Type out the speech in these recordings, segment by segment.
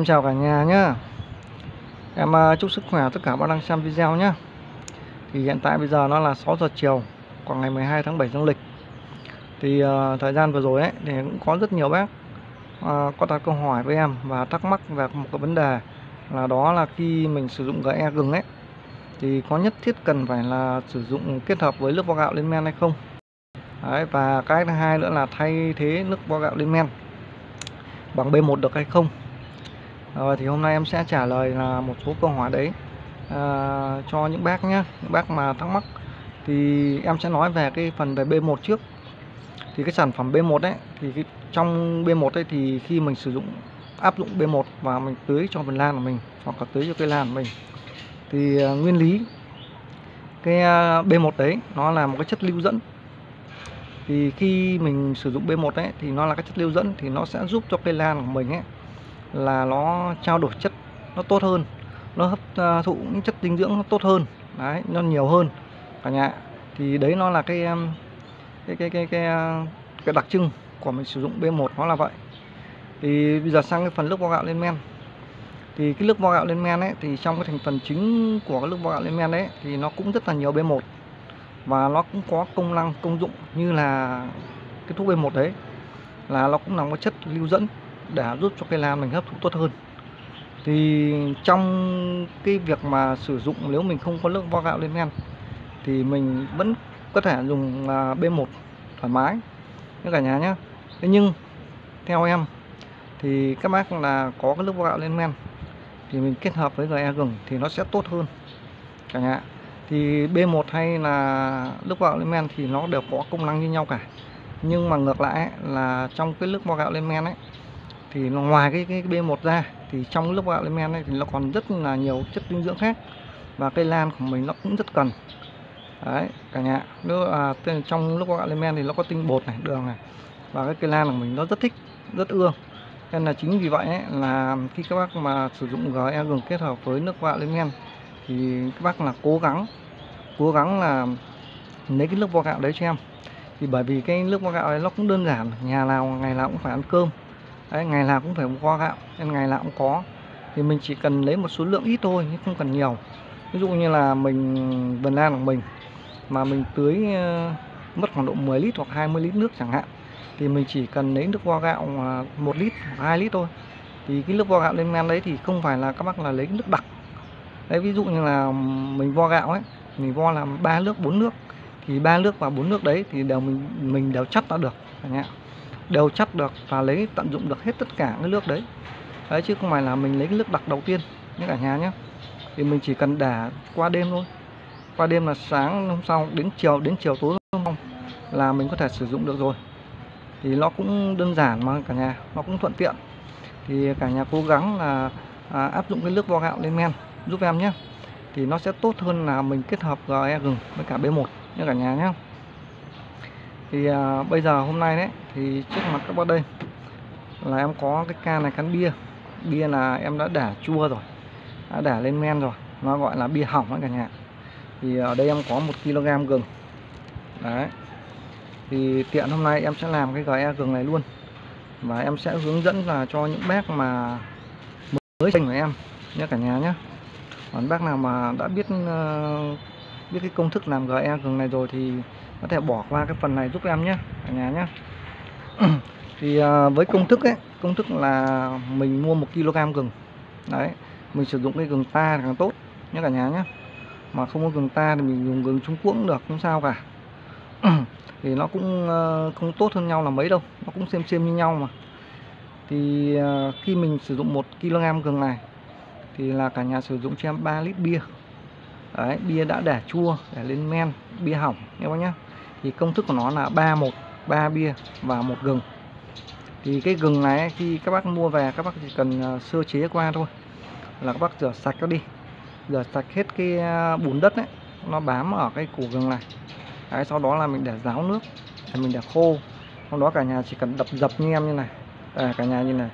Em chào cả nhà nhá. Em à, chúc sức khỏe tất cả bạn đang xem video nhá. Thì hiện tại bây giờ nó là 6 giờ chiều Của ngày 12 tháng 7 dương lịch. Thì uh, thời gian vừa rồi ấy Thì cũng có rất nhiều bác uh, Có đặt câu hỏi với em Và thắc mắc về một cái vấn đề Là đó là khi mình sử dụng GE gừng ấy Thì có nhất thiết cần phải là sử dụng kết hợp với nước vo gạo lên men hay không? Đấy, Và cái thứ hai nữa là thay thế nước vo gạo lên men bằng B1 được hay không? Rồi thì hôm nay em sẽ trả lời là một số câu hỏi đấy. À, cho những bác nhé những bác mà thắc mắc. Thì em sẽ nói về cái phần về B1 trước. Thì cái sản phẩm B1 đấy thì cái, trong B1 đấy thì khi mình sử dụng áp dụng B1 và mình tưới cho vườn lan của mình hoặc là tưới cho cây lan của mình thì uh, nguyên lý cái uh, B1 đấy nó là một cái chất lưu dẫn. Thì khi mình sử dụng B1 đấy thì nó là cái chất lưu dẫn thì nó sẽ giúp cho cây lan của mình ấy là nó trao đổi chất nó tốt hơn nó hấp à, thụ những chất dinh dưỡng nó tốt hơn đấy nó nhiều hơn cả nhà. Thì đấy nó là cái à, cái cái cái cái, à, cái đặc trưng của mình sử dụng B1 nó là vậy. Thì bây giờ sang cái phần nước vo gạo lên men. Thì cái nước vo gạo lên men ấy thì trong cái thành phần chính của cái nước vo gạo lên men đấy thì nó cũng rất là nhiều B1 và nó cũng có công năng công dụng như là cái thuốc B1 đấy là nó cũng là một chất lưu dẫn để giúp cho cây lan mình hấp thụ tốt hơn. Thì trong cái việc mà sử dụng nếu mình không có lượng vo gạo lên men thì mình vẫn có thể dùng à, B1 thoải mái. Các cả nhà nhé thế nhưng theo em thì các bác là có cái nước vo gạo lên men thì mình kết hợp với GE gừng thì nó sẽ tốt hơn. Cả nhà thì B1 hay là nước vo gạo lên men thì nó đều có công năng như nhau cả. Nhưng mà ngược lại ấy, là trong cái nước vo gạo lên men ấy thì nó ngoài cái, cái B1 ra thì trong lớp gạo lên men này thì nó còn rất là nhiều chất dinh dưỡng khác. Và cây lan của mình nó cũng rất cần. Đấy cả nhà. Nếu à, trong lúc gạo lên men thì nó có tinh bột này đường này. Và cái cây lan của mình nó rất thích rất ưa nên là chính vì vậy ấy, là khi các bác mà sử dụng GE gừng kết hợp với nước gạo lên men thì các bác là cố gắng cố gắng là lấy cái nước vo gạo đấy cho em. Thì bởi vì cái nước vo gạo đấy nó cũng đơn giản nhà nào ngày nào cũng phải ăn cơm đấy, ngày nào cũng phải vo gạo nên ngày nào cũng có. Thì mình chỉ cần lấy một số lượng ít thôi nhưng không cần nhiều. Ví dụ như là mình vườn lan của mình mà mình tưới ờ, mất khoảng độ 10 lít hoặc 20 lít nước chẳng hạn thì mình chỉ cần lấy nước vo gạo ờ, một lít hoặc 2 lít thôi. Thì cái nước vo gạo lên men đấy thì không phải là các bác là lấy nước đặc. Đấy ví dụ như là mình vo gạo ấy mình vo làm ba nước bốn nước thì ba nước và bốn nước đấy thì đều mình mình đều chắt đã được chẳng hạn đều chắc được và lấy tận dụng được hết tất cả cái nước đấy. Đấy chứ không phải là mình lấy cái nước đặc đầu tiên nhé cả nhà nhé thì mình chỉ cần để qua đêm thôi. Qua đêm là sáng hôm sau đến chiều đến chiều tối hôm sau là mình có thể sử dụng được rồi. Thì nó cũng đơn giản mà cả nhà nó cũng thuận tiện. Thì cả nhà cố gắng là à, áp dụng cái nước vo gạo lên men giúp em nhé thì nó sẽ tốt hơn là mình kết hợp GE gừng với cả B1 nhé cả nhà nhé thì à, bây giờ hôm nay đấy thì trước mặt các bác đây là em có cái can này cắn bia. Bia là em đã đả chua rồi đã đả lên men rồi nó gọi là bia hỏng đấy cả nhà. Thì ở đây em có một kg gừng. Đấy. Thì tiện hôm nay em sẽ làm cái GE gừng này luôn. Và em sẽ hướng dẫn là cho những bác mà mới sinh của em nhé cả nhà nhé. Còn bác nào mà đã biết uh, biết cái công thức làm GE gừng này rồi thì có thể bỏ qua cái phần này giúp em nhé, cả nhà nhé. Thì à, với công thức ấy, công thức là mình mua một kg gừng. Đấy, mình sử dụng cái gừng ta càng tốt nhé cả nhà nhé. Mà không có gừng ta thì mình dùng gừng Trung Quốc cũng được, không sao cả. Thì nó cũng ờ, không tốt hơn nhau là mấy đâu, nó cũng xem xem như nhau mà. Thì à, khi mình sử dụng một kg gừng này, thì là cả nhà sử dụng cho em 3 lít bia. Đấy, bia đã đẻ chua, để lên men, bia hỏng nhé bác nhé? Thì công thức của nó là 3 1 3 bia và một gừng. Thì cái gừng này khi các bác mua về các bác chỉ cần ờ, sơ chế qua thôi là các bác rửa sạch nó đi. Rửa sạch hết cái ờ, bùn đất ấy nó bám ở cái củ gừng này. Đấy, sau đó là mình để ráo nước để mình để khô. Sau đó cả nhà chỉ cần đập dập như em như này. À, cả nhà như này.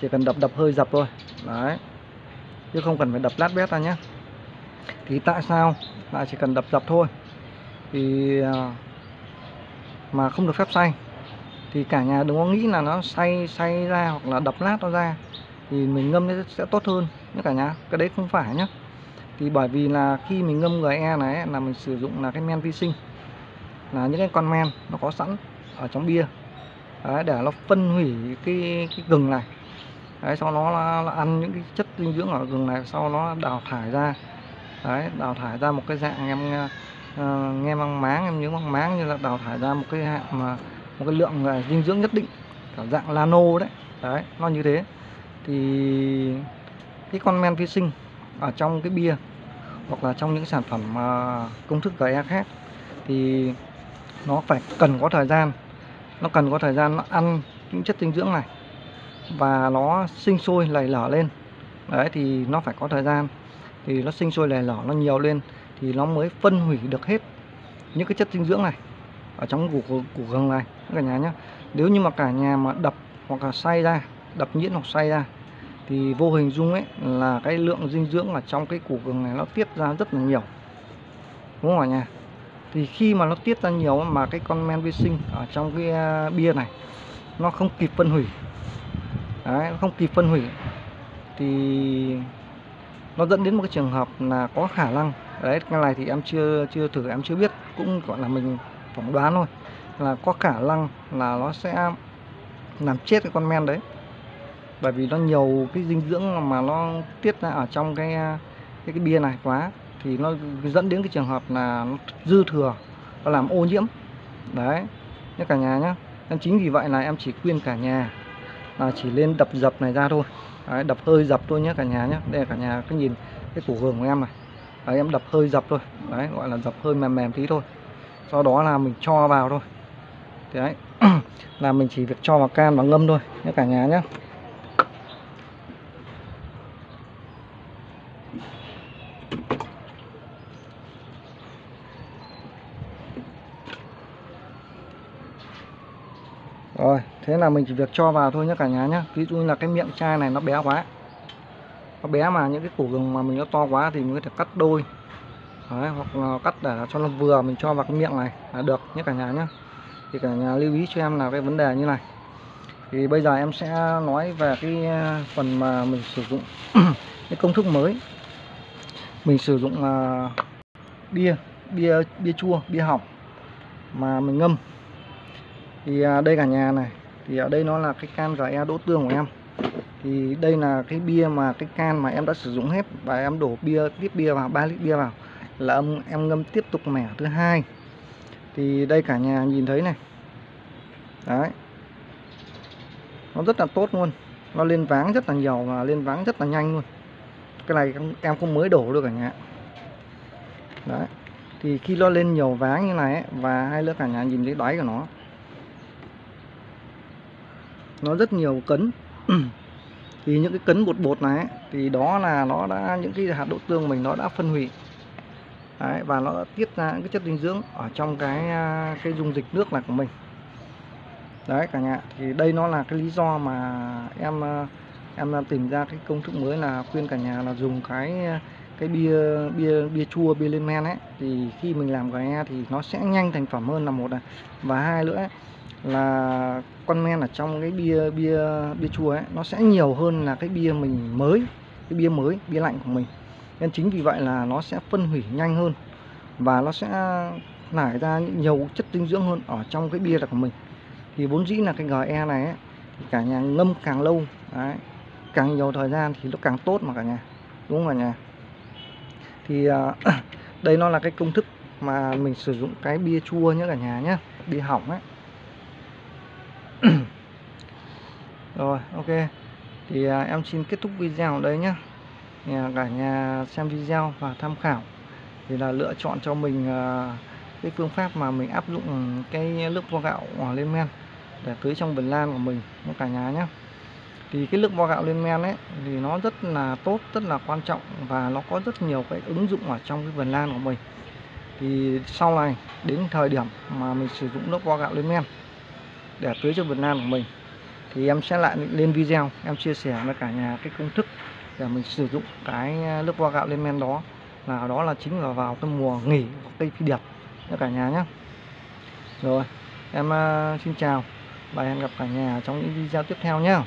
Chỉ cần đập đập hơi dập thôi. Đấy. Chứ không cần phải đập lát bét ra nhé thì tại sao lại chỉ cần đập dập thôi? Thì ờ, mà không được phép xay. Thì cả nhà đừng có nghĩ là nó xay xay ra hoặc là đập lát nó ra thì mình ngâm nó sẽ tốt hơn nhé cả nhà. Cái đấy không phải nhá thì bởi vì là khi mình ngâm GE này là mình sử dụng là cái men vi sinh là những cái con men nó có sẵn ở trong bia. Đấy, để nó phân hủy cái cái gừng này. Đấy, sau nó là, là ăn những cái chất dinh dưỡng ở gừng này sau nó đào thải ra. Đấy đào thải ra một cái dạng em uh, nghe mang máng em nhớ mang máng như là đào thải ra một cái hạng mà một cái lượng uh, dinh dưỡng nhất định kiểu dạng nano đấy. Đấy nó như thế. Thì cái con men vi sinh ở trong cái bia hoặc là trong những sản phẩm uh, công thức GE khác thì nó phải cần có thời gian. Nó cần có thời gian nó ăn những chất dinh dưỡng này và nó sinh sôi lầy lở lên. Đấy thì nó phải có thời gian. Thì nó sinh sôi lầy lở nó nhiều lên thì nó mới phân hủy được hết những cái chất dinh dưỡng này ở trong củ củ, gừng này cả nhà nhé nếu như mà cả nhà mà đập hoặc là xay ra đập nhuyễn hoặc xay ra thì vô hình dung ấy là cái lượng dinh dưỡng ở trong cái củ gừng này nó tiết ra rất là nhiều. Đúng không ạ nhà? Thì khi mà nó tiết ra nhiều mà cái con men vi sinh ở trong cái à, bia này nó không kịp phân hủy Đấy, nó không kịp phân hủy thì nó dẫn đến một cái trường hợp là có khả năng đấy cái này thì em chưa chưa thử em chưa biết. Cũng gọi là mình phỏng đoán thôi. Là có khả năng là nó sẽ làm chết cái con men đấy. Bởi vì nó nhiều cái dinh dưỡng mà nó tiết ra ở trong cái cái, cái bia này quá thì nó dẫn đến cái trường hợp là nó dư thừa nó làm ô nhiễm. Đấy nhé cả nhà nhé em chính vì vậy là em chỉ khuyên cả nhà là chỉ lên đập dập này ra thôi. Đấy, đập hơi dập thôi nhé cả nhà nhé đây là cả nhà cái nhìn cái củ gừng của em này đấy, em đập hơi dập thôi. Đấy gọi là dập hơi mềm mềm tí thôi. Sau đó là mình cho vào thôi. Đấy là mình chỉ việc cho vào can và ngâm thôi nhé cả nhà nhé. Rồi thế là mình chỉ việc cho vào thôi nhé cả nhà nhé. Ví dụ như là cái miệng chai này nó bé quá nó bé mà những cái củ gừng mà mình nó to quá thì mình có thể cắt đôi. Đấy, hoặc là cắt để cho nó vừa mình cho vào cái miệng này là được nhé cả nhà nhé. Thì cả nhà lưu ý cho em là cái vấn đề như này. Thì bây giờ em sẽ nói về cái ờ, phần mà mình sử dụng cái công thức mới. Mình sử dụng uh, bia bia bia chua bia hỏng mà mình ngâm. Thì ờ, đây cả nhà này thì ở đây nó là cái can GE đỗ tương của em thì đây là cái bia mà cái can mà em đã sử dụng hết và em đổ bia tiếp bia vào 3 lít bia vào là em, em ngâm tiếp tục mẻ thứ hai. Thì đây cả nhà nhìn thấy này. Đấy. Nó rất là tốt luôn. Nó lên váng rất là nhiều và lên váng rất là nhanh luôn. Cái này em không mới đổ được cả nhà. Đấy. Thì khi nó lên nhiều váng như này ấy, và hai lớp cả nhà nhìn thấy đáy của nó. Nó rất nhiều cấn. thì những cái cấn bột bột này ấy, thì đó là nó đã những cái hạt đậu tương mình nó đã phân hủy. Đấy, và nó đã tiết ra những cái chất dinh dưỡng ở trong cái à, cái dung dịch nước này của mình. Đấy cả nhà thì đây nó là cái lý do mà em à, em à, tìm ra cái công thức mới là khuyên cả nhà là dùng cái cái bia bia bia chua bia lên men ấy thì khi mình làm gà thì nó sẽ nhanh thành phẩm hơn là một này. Và hai nữa ấy, là con men ở trong cái bia bia bia chua ấy nó sẽ nhiều hơn là cái bia mình mới cái bia mới bia lạnh của mình. Nên chính vì vậy là nó sẽ phân hủy nhanh hơn và nó sẽ nải ra nhiều chất dinh dưỡng hơn ở trong cái bia của mình. Thì vốn dĩ là cái GE này ấy, thì cả nhà ngâm càng lâu đấy, càng nhiều thời gian thì nó càng tốt mà cả nhà. Đúng không cả nhà? Thì à, đây nó là cái công thức mà mình sử dụng cái bia chua nhé cả nhà nhé bia hỏng ấy. Rồi ok. Thì à, em xin kết thúc video ở đây nhé. Nhà cả nhà xem video và tham khảo. Thì là lựa chọn cho mình à, cái phương pháp mà mình áp dụng cái nước vo gạo lên men để tưới trong vườn lan của mình cả nhà nhé thì cái nước vo gạo lên men ấy, thì nó rất là tốt, rất là quan trọng và nó có rất nhiều cái ứng dụng ở trong cái vườn lan của mình. Thì sau này, đến thời điểm mà mình sử dụng nước vo gạo lên men để tưới cho vườn lan của mình, thì em sẽ lại lên video, em chia sẻ với cả nhà cái công thức để mình sử dụng cái à, nước vo gạo lên men đó. Là đó là chính là vào cái mùa nghỉ của cây phi điệp cho cả nhà nhé rồi, em à, xin chào và hẹn gặp cả nhà trong những video tiếp theo nhé